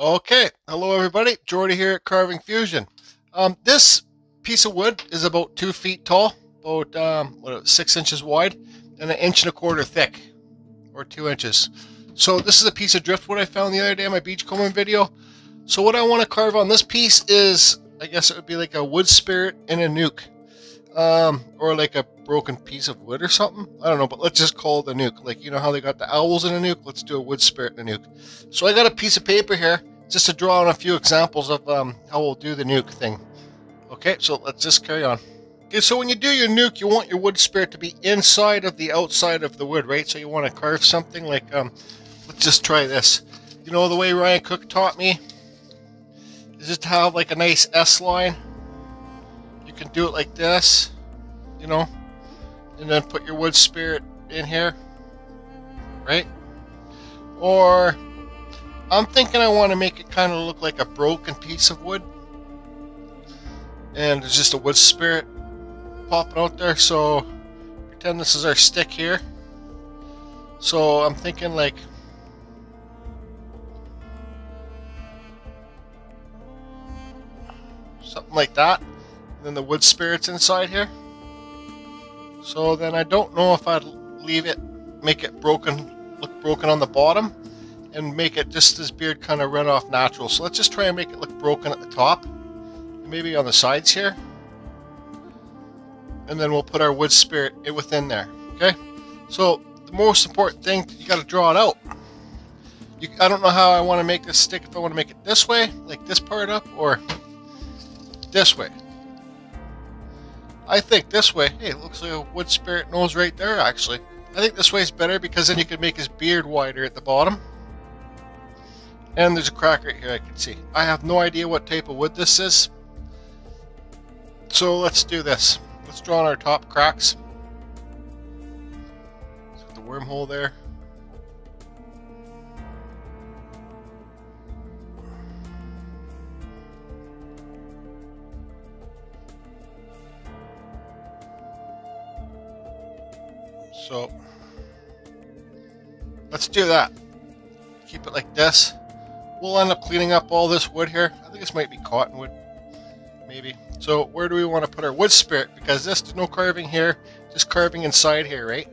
Okay, hello everybody. Jordy here at Carving Fusion. Um, this piece of wood is about two feet tall, about um, what, six inches wide, and an inch and a quarter thick, or two inches. So this is a piece of driftwood I found the other day in my beachcombing video. So what I want to carve on this piece is, I guess it would be like a wood spirit and a nook, um, or like a broken piece of wood or something. I don't know, but let's just call it a nook. Like, you know how they got the owls in a nook? Let's do a wood spirit and a nook. So I got a piece of paper here just to draw on a few examples of um, how we'll do the nook thing. Okay, so let's just carry on. Okay, so when you do your nook, you want your wood spirit to be inside of the outside of the wood, right? So you want to carve something like, um, let's just try this. You know the way Ryan Cook taught me? Is just to have like a nice S line. You can do it like this, you know? and then put your wood spirit in here, right? Or I'm thinking I want to make it kind of look like a broken piece of wood, and it's just a wood spirit popping out there. So pretend this is our stick here. So I'm thinking like something like that. And then the wood spirit's inside here. So then I don't know if I'd leave it, make it broken, look broken on the bottom, and make it just this beard kind of run off natural. So let's just try and make it look broken at the top, maybe on the sides here. And then we'll put our wood spirit within there, okay? So the most important thing, you got to draw it out. You, I don't know how I want to make this stick, if I want to make it this way, like this part up, or this way. I think this way, hey, it looks like a wood spirit nose right there, actually. I think this way is better because then you can make his beard wider at the bottom. And there's a crack right here I can see. I have no idea what type of wood this is. So let's do this. Let's draw on our top cracks. The wormhole there. So let's do that. Keep it like this. We'll end up cleaning up all this wood here. I think this might be cottonwood, maybe. So where do we want to put our wood spirit? Because this, no carving here, just carving inside here, right?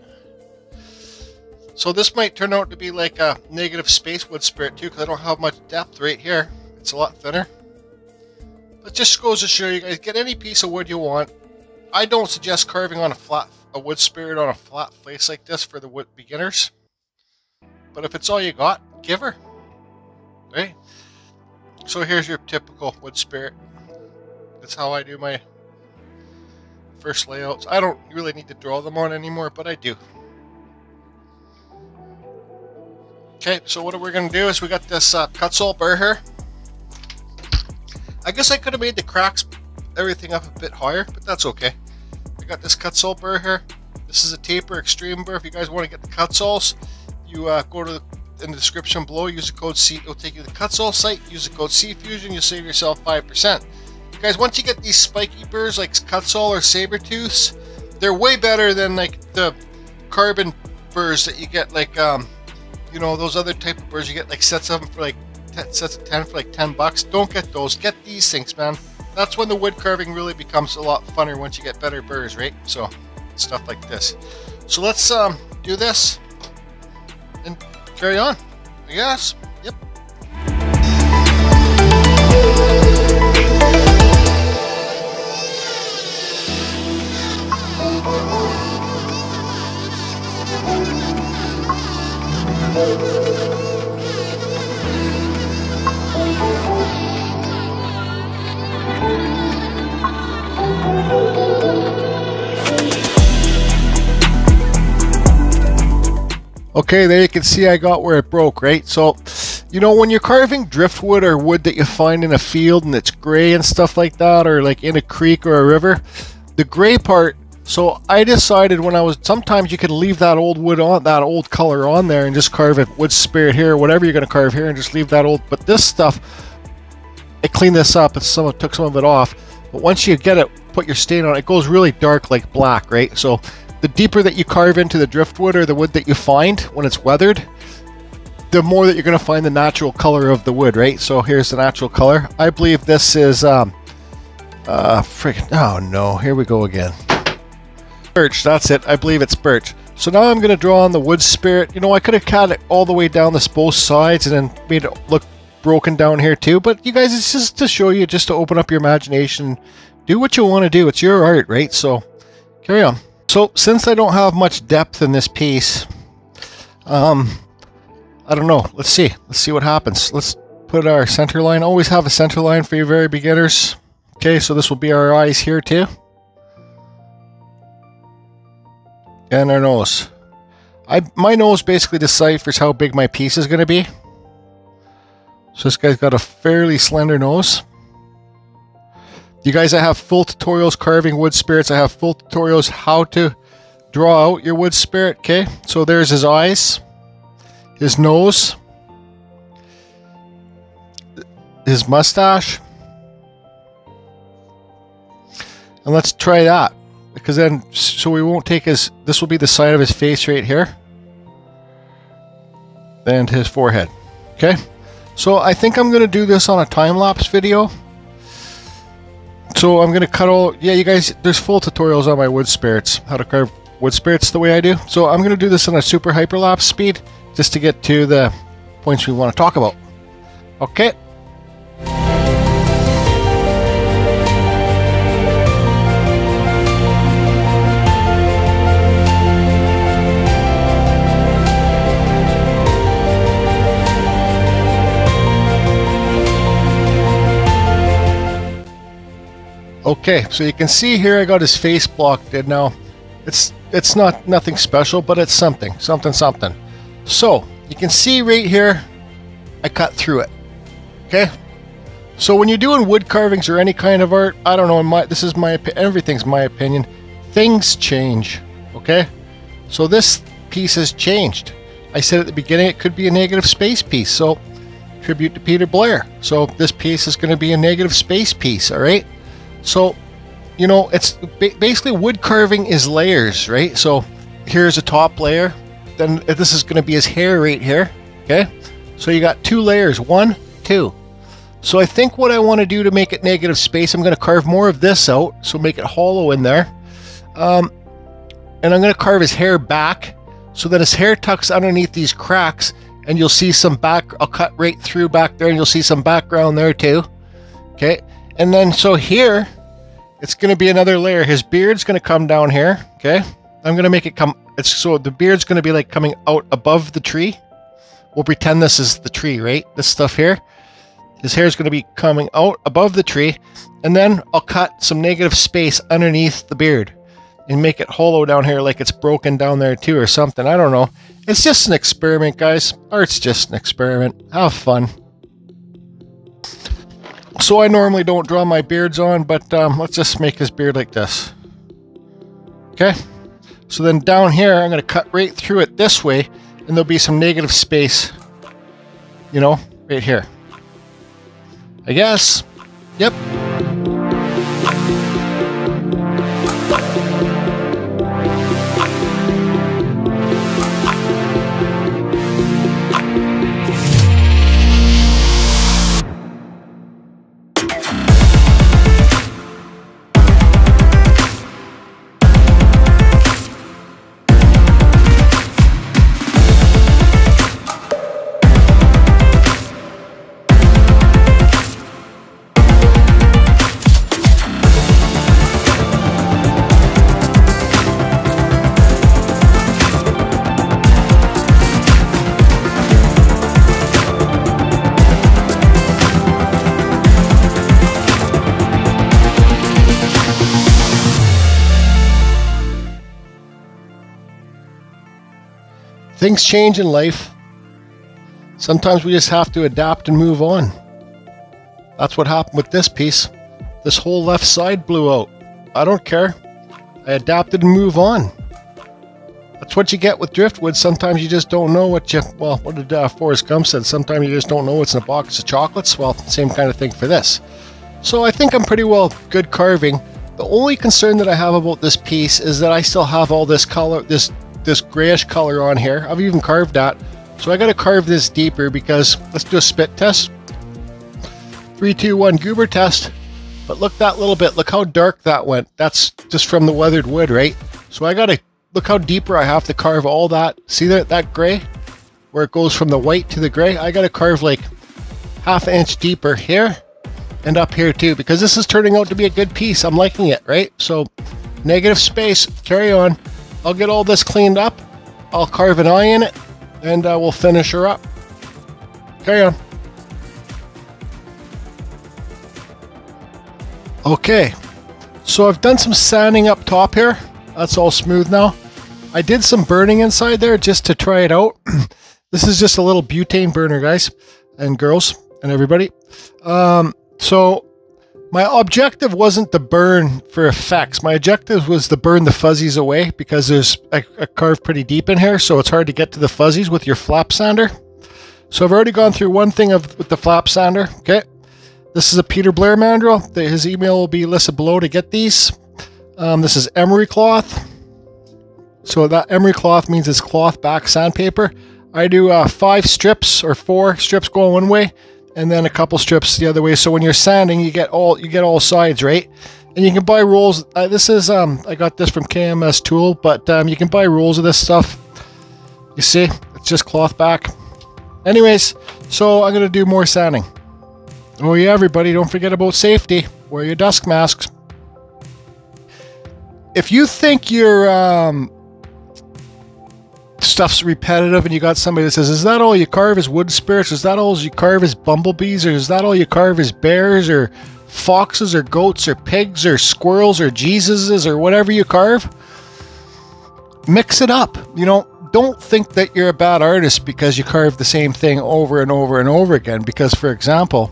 So this might turn out to be like a negative space wood spirit too, because I don't have much depth right here. It's a lot thinner. But just goes to show you guys, get any piece of wood you want. I don't suggest carving on a flat a wood spirit on a flat face like this for the wood beginners. But if it's all you got, give her. Right? So here's your typical wood spirit. That's how I do my first layouts. I don't really need to draw them on anymore, but I do. Okay, so what we're going to do is we got this uh, burr here. I guess I could have made the cracks, everything up a bit higher, but that's okay I got this Kutzall burr here. This is a taper extreme burr. If you guys want to get the Kutzalls, you uh, go to the, in the description below. Use the code C. It'll take you to the Kutzall site. Use the code C Fusion. You'll save yourself five percent. You guys, once you get these spiky burrs like Kutzall or Saburrtooths, they're way better than like the carbon burrs that you get like um, you know those other type of burrs you get like sets of them for like sets of 10 for like 10 bucks don't get those get these things man that's when the wood carving really becomes a lot funner once you get better burrs, right? So stuff like this. So let's um, do this carry on, I guess. Okay, there you can see I got where it broke, right? So, you know, when you're carving driftwood or wood that you find in a field and it's gray and stuff like that, or like in a creek or a river, the gray part, so I decided when I was, sometimes you could leave that old wood on, that old color on there and just carve it wood spirit here, whatever you're going to carve here and just leave that old, but this stuff, I cleaned this up and some took some of it off, but once you get it, put your stain on it goes really dark like black, right? So the deeper that you carve into the driftwood or the wood that you find when it's weathered, the more that you're going to find the natural color of the wood, right? So here's the natural color. I believe this is, um, uh, freaking, oh no, here we go again. Birch, that's it. I believe it's birch. So now I'm going to draw on the wood spirit. You know, I could have cut it all the way down this both sides and then made it look broken down here too. But you guys, it's just to show you, just to open up your imagination. Do what you want to do. It's your art, right? So carry on. So since I don't have much depth in this piece, um, I don't know. Let's see. Let's see what happens. Let's put our center line. Always have a center line for your very beginners. Okay, so this will be our eyes here too. And our nose. I My nose basically deciphers how big my piece is going to be. So this guy's got a fairly slender nose. You guys, I have full tutorials carving wood spirits. I have full tutorials how to draw out your wood spirit, okay? So there's his eyes, his nose, his mustache. And let's try that. Because then, so we won't take his, this will be the side of his face right here. And his forehead, okay? So I think I'm to do this on a time-lapse video. So I'm going to cut all... Yeah, you guys, there's full tutorials on my wood spirits. How to carve wood spirits the way I do. So I'm going to do this on a super hyperlapse speed. Just to get to the points we want to talk about. Okay. Okay, so you can see here I got his face blocked in now. It's it's not nothing special, but it's something, something, something. So you can see right here, I cut through it. Okay. So when you're doing wood carvings or any kind of art, I don't know. My this is my everything's my opinion. Things change. Okay. So this piece has changed. I said at the beginning it could be a negative space piece. So tribute to Peter Blair. So this piece is going to be a negative space piece. All right. So, you know, it's basically wood carving is layers, right? So here's a top layer. Then this is going to be his hair right here. Okay. So you got two layers. One, two. So I think what I want to do to make it negative space, I'm going to carve more of this out. So make it hollow in there. Um, and I'm going to carve his hair back so that his hair tucks underneath these cracks and you'll see some back, I'll cut right through back there and you'll see some background there too. Okay. And then, so here, it's going to be another layer. His beard's going to come down here, okay? I'm going to make it come, it's so the beard's going to be like coming out above the tree. We'll pretend this is the tree, right? This stuff here. His hair is going to be coming out above the tree. And then I'll cut some negative space underneath the beard and make it hollow down here like it's broken down there too or something. I don't know. It's just an experiment, guys. Art's just an experiment. Have fun. So I normally don't draw my beards on, but um, let's just make his beard like this. Okay. So then down here, I'm going to cut right through it this way, and there'll be some negative space, you know, right here. I guess. Yep. Things change in life. Sometimes we just have to adapt and move on. That's what happened with this piece. This whole left side blew out. I don't care. I adapted and move on. That's what you get with driftwood. Sometimes you just don't know what you. Well, what did uh, Forrest Gump said? Sometimes you just don't know what's in a box of chocolates. Well, same kind of thing for this. So I think I'm pretty well good carving. The only concern that I have about this piece is that I still have all this color, this this grayish color on here. I've even carved that, So I got to carve this deeper because let's do a spit test. Three, two, one, goober test. But look that little bit. Look how dark that went. That's just from the weathered wood, right? So I got to look how deeper I have to carve all that. See that that gray, where it goes from the white to the gray. I got to carve like half inch deeper here and up here too because this is turning out to be a good piece. I'm liking it, right? So negative space. Carry on. I'll get all this cleaned up. I'll carve an eye in it and uh, we'll finish her up. Carry on. Okay, so I've done some sanding up top here. That's all smooth now. I did some burning inside there just to try it out. this is just a little butane burner, guys and girls and everybody. Um, so my objective wasn't to burn for effects. My objective was to burn the fuzzies away because there's a, a carve pretty deep in here, so it's hard to get to the fuzzies with your flap sander. So I've already gone through one thing of with the flap sander. Okay, this is a Peter Blair mandrel. His email will be listed below to get these. Um, this is emery cloth. So that emery cloth means it's cloth back sandpaper. I do uh, five strips or four strips going one way and then a couple strips the other way. So when you're sanding, you get all you get all sides, right? And you can buy rolls. Uh, this is um, I got this from KMS Tool, but um, you can buy rolls of this stuff. You see, it's just cloth back. Anyways, so I'm gonna do more sanding. Oh yeah, everybody, don't forget about safety. Wear your dust masks. If you think you're um, stuff's repetitive and you got somebody that says, Is that all you carve as wood spirits? Is that all you carve as bumblebees? Or is that all you carve as bears or foxes or goats or pigs or squirrels or Jesuses or whatever you carve? Mix it up. You know, don't think that you're a bad artist because you carve the same thing over and over and over again. Because, for example,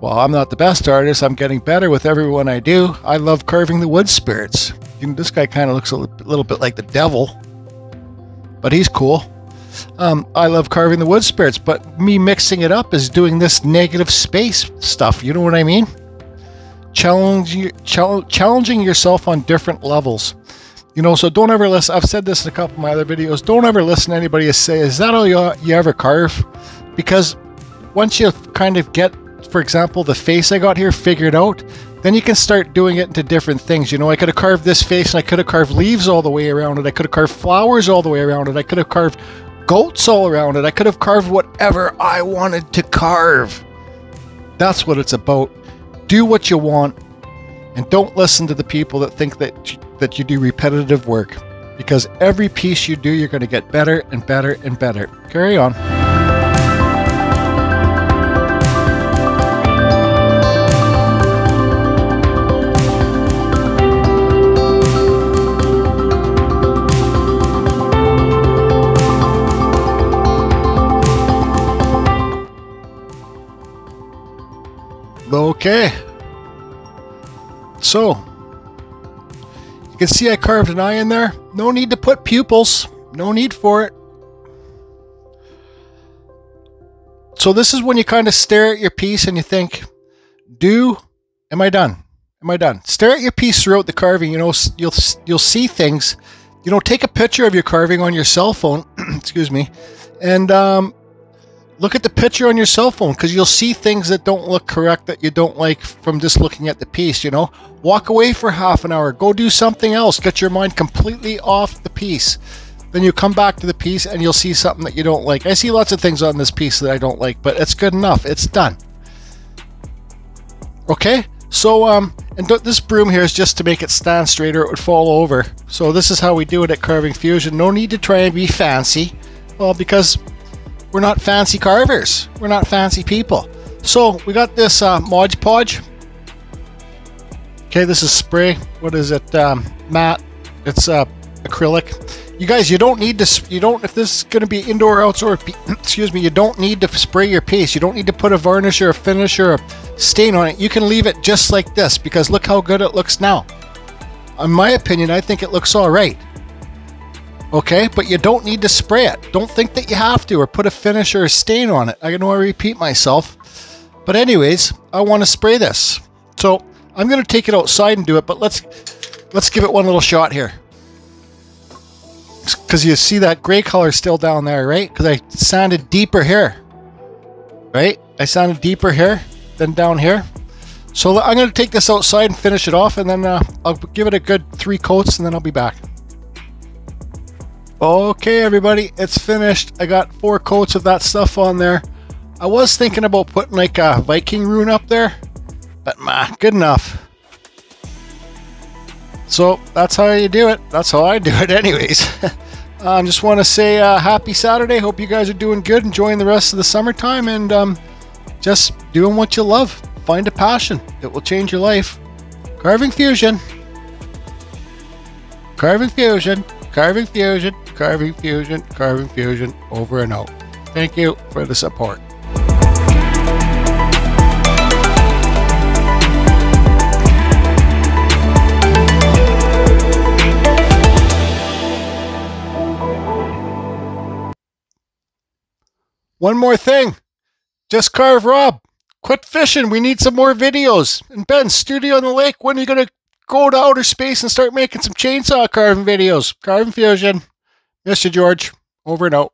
well, I'm not the best artist. I'm getting better with every one I do. I love carving the wood spirits. You know, this guy kind of looks a little bit like the devil but he's cool. Um, I love carving the wood spirits, but me mixing it up is doing this negative space stuff. You know what I mean? Challenging, challenging yourself on different levels. You know, so don't ever listen. I've said this in a couple of my other videos. Don't ever listen to anybody say, "Is that all you, you ever carve?" Because once you kind of get, for example, the face I got here figured out, then you can start doing it into different things. You know, I could have carved this face and I could have carved leaves all the way around it. I could have carved flowers all the way around it. I could have carved goats all around it. I could have carved whatever I wanted to carve. That's what it's about. Do what you want and don't listen to the people that think that you, that you do repetitive work because every piece you do you're going to get better and better and better. Carry on. Okay. So, you can see I carved an eye in there. No need to put pupils. No need for it. So this is when you kind of stare at your piece and you think, do, am I done? Am I done? Stare at your piece throughout the carving. You know, you'll, you'll see things. You know, take a picture of your carving on your cell phone, excuse me, and um, look at the picture on your cell phone because you'll see things that don't look correct that you don't like from just looking at the piece, you know? Walk away for half an hour, go do something else, get your mind completely off the piece. Then you come back to the piece and you'll see something that you don't like. I see lots of things on this piece that I don't like, but it's good enough. It's done. Okay? So, um, and this broom here is just to make it stand straight or it would fall over. So this is how we do it at Carving Fusion. No need to try and be fancy. Well, because we're not fancy carvers. We're not fancy people. So we got this uh, Mod Podge. Okay, this is spray. What is it? Um, matte. It's uh, acrylic. You guys, you don't need to. You don't. If this is going to be indoor, or outdoor. Excuse me. You don't need to spray your piece. You don't need to put a varnish or a finish or a stain on it. You can leave it just like this because look how good it looks now. In my opinion, I think it looks all right. Okay, but you don't need to spray it. Don't think that you have to or put a finish or a stain on it. I know I repeat myself. But anyways, I want to spray this. So I'm going to take it outside and do it, but let's let's give it one little shot here. because you see that gray color still down there, right? Because I sanded deeper here, right? I sanded deeper here than down here. So I'm going to take this outside and finish it off, and then uh, I'll give it a good three coats, and then I'll be back. Okay, everybody, it's finished. I got four coats of that stuff on there. I was thinking about putting like a Viking rune up there, but ma, good enough. So that's how you do it. That's how I do it, anyways. I um, just want to say uh, happy Saturday. Hope you guys are doing good, enjoying the rest of the summertime, and um, just doing what you love. Find a passion, it will change your life. Carving Fusion. Carving Fusion. Carving Fusion. Carving Fusion. Carving Fusion. Over and out. Thank you for the support. One more thing. Just carve Rob. Quit fishing. We need some more videos. And Ben, Studio on the Lake, when are you going to go to outer space and start making some chainsaw carving videos? Carving Fusion. Mr. George, over and out.